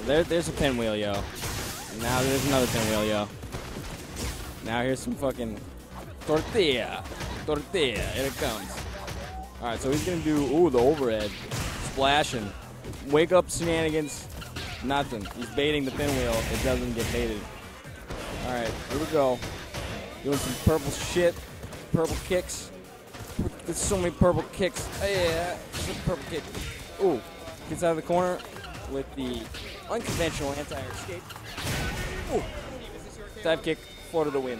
Oh, there, there's a pinwheel, yo. Now there's another pinwheel, yo. Now here's some fucking tortilla. Tortilla. Here it comes. All right, so he's going to do, ooh, the overhead. Splashing. Wake up shenanigans. Nothing. He's baiting the pinwheel. It doesn't get baited. All right, here we go. Doing some purple shit. Purple kicks. There's so many purple kicks. Oh, yeah, purple kick. Ooh, gets out of the corner with the unconventional anti-air escape. Ooh, dive kick, four to the win.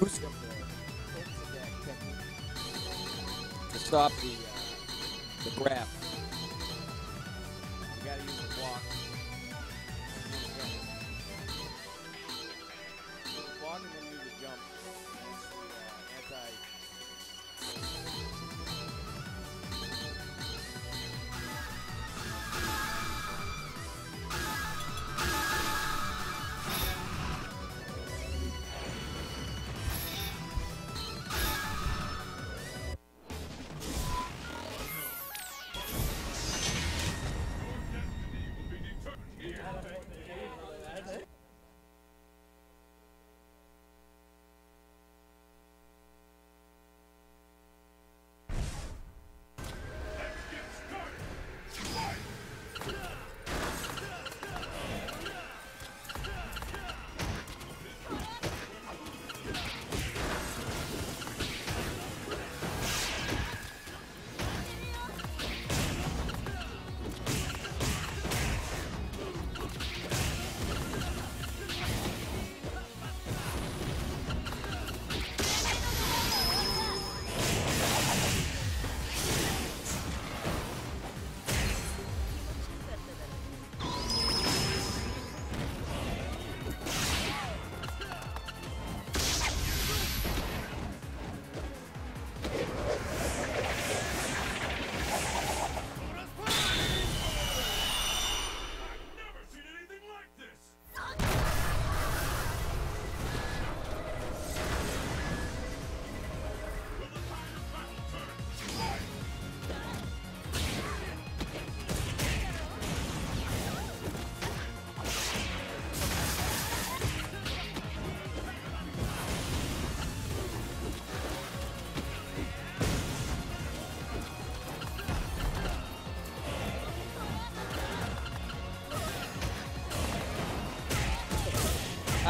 To stop the uh, the grab. You gotta use the block. Block and then use the jump. That's the uh, anti.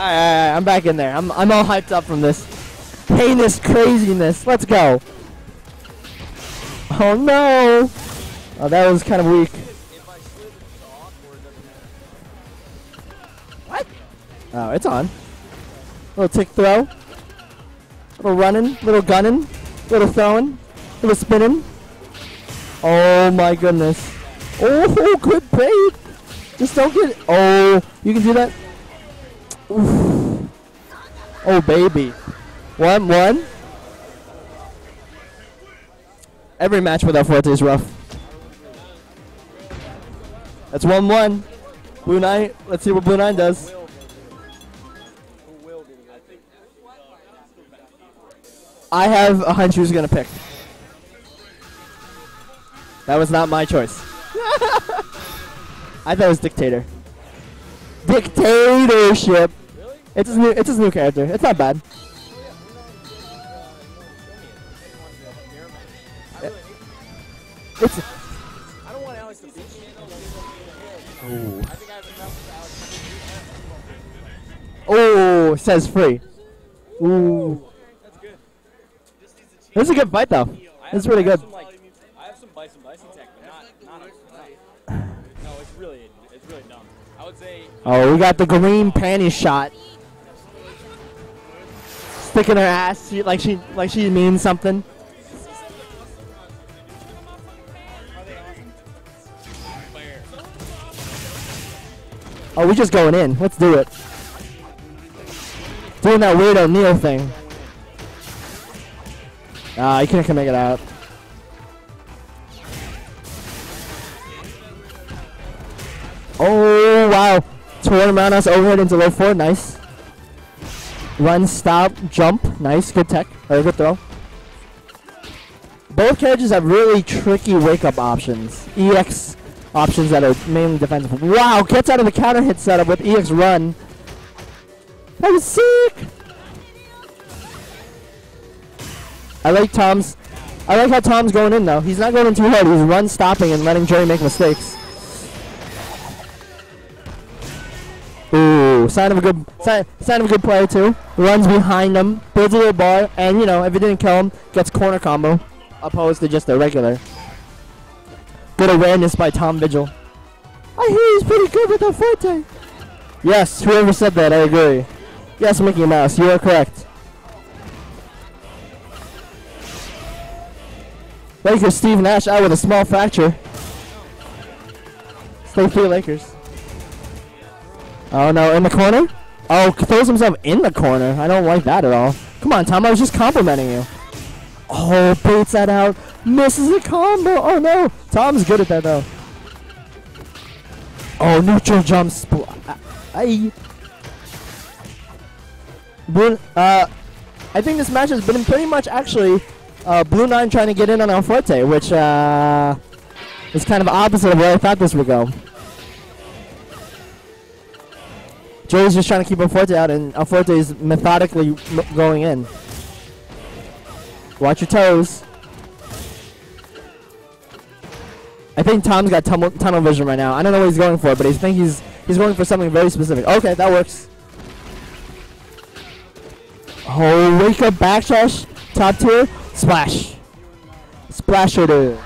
All right, all right, all right, I'm back in there. I'm, I'm all hyped up from this heinous craziness. Let's go. Oh no! Oh, that was kind of weak. What? Oh, it's on. Little tick throw. Little running, little gunning, little throwing, little spinning. Oh my goodness. Oh, good bait. Just don't get. Oh, you can do that. Oof. Oh baby. One one. Every match with Forte is rough. That's one one. Blue Knight. Let's see what Blue Knight does. I have a hunch who's gonna pick. That was not my choice. I thought it was Dictator. Dictatorship. It's his new. It's his new character. It's not bad. It's. I don't want Alex to beat me. Ooh. I think I have enough Oh, says free. Ooh. That's good. This is a good fight though. It's really good. Some, like, I have some bison bison tech, but not not not, No, it's really it's really dumb. I would say Oh, we got the green panty shot. Sticking her ass she, like she like she means something. Oh, we just going in. Let's do it. Doing that weird O'Neal thing. Ah, you can't make it out. Oh, wow. Torn around us overhead into low four. Nice. Run, stop, jump. Nice. Good tech. Or good throw. Both characters have really tricky wake-up options. EX options that are mainly defensive. Wow, gets out of the counter hit setup with EX run. That was sick. I like Tom's. I like how Tom's going in though. He's not going in too hard. He's run stopping and letting Jerry make mistakes. Sign of a good sign, sign of a good player too. Runs behind him, builds a little bar, and you know if it didn't kill him, gets corner combo, opposed to just a regular. Good awareness by Tom Vigil. I hear he's pretty good with the forte. Yes, whoever said that, I agree. Yes, Mickey Mouse, you are correct. Lakers Steve Nash out with a small fracture. Stay free, Lakers. Oh no, in the corner? Oh, throws himself in the corner. I don't like that at all. Come on, Tom, I was just complimenting you. Oh, baits that out. Misses a combo. Oh no. Tom's good at that though. Oh, neutral jump Aye. Blue, uh, I think this match has been pretty much actually uh, Blue Nine trying to get in on El Forte, which uh, is kind of opposite of where I thought this would go. Joey's just trying to keep El Forte out, and El Forte is methodically going in. Watch your toes. I think Tom's got tunnel, tunnel vision right now. I don't know what he's going for, but I think he's he's going for something very specific. Okay, that works. Oh, wake up backslash, top tier, splash. Splasher dude.